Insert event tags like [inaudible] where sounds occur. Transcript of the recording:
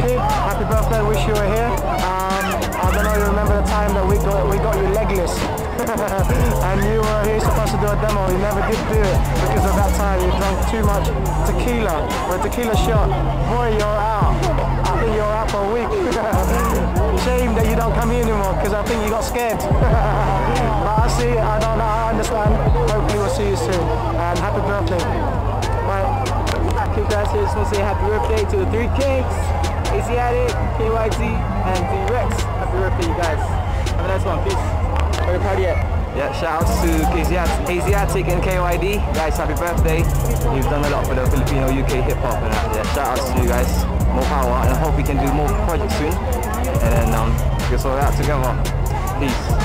Kid, happy birthday, wish you were here. Um, I don't know if you remember the time that we got we got you legless. [laughs] and you were here supposed to do a demo, you never did do it because of that time you drank too much tequila or a tequila shot. Boy, you're out. I think you're out for a week. [laughs] Shame that you don't come here anymore because I think you got scared. [laughs] but I see, I don't know, I understand. Hopefully we'll see you soon. And happy birthday. Bye. To say happy birthday to the three kings, Asiatic, KYD, and D-Rex. Happy birthday you guys. Have a nice one, peace. Where the party at? Yeah, shout outs to Asiatic, Asiatic and KYD. Guys, happy birthday. You've done a lot for the Filipino UK hip hop and that. Yeah, shout outs to you guys. More power and I hope we can do more projects soon. And then um, sort it out together. Peace.